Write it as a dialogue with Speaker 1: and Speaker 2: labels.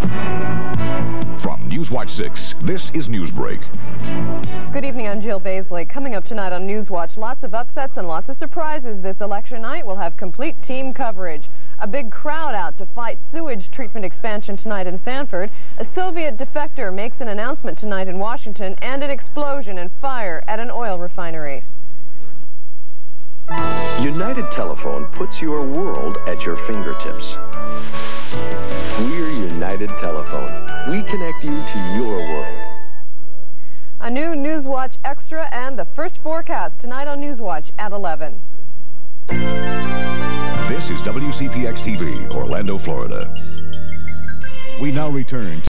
Speaker 1: From Newswatch 6, this is Newsbreak.
Speaker 2: Good evening, I'm Jill Baisley. Coming up tonight on Newswatch, lots of upsets and lots of surprises this election night. We'll have complete team coverage. A big crowd out to fight sewage treatment expansion tonight in Sanford. A Soviet defector makes an announcement tonight in Washington, and an explosion and fire at an oil refinery.
Speaker 3: United Telephone puts your world at your fingertips. We're Telephone. We connect you to your world.
Speaker 2: A new Newswatch Extra and the first forecast tonight on Newswatch at 11.
Speaker 1: This is WCPX TV, Orlando, Florida.
Speaker 4: We now return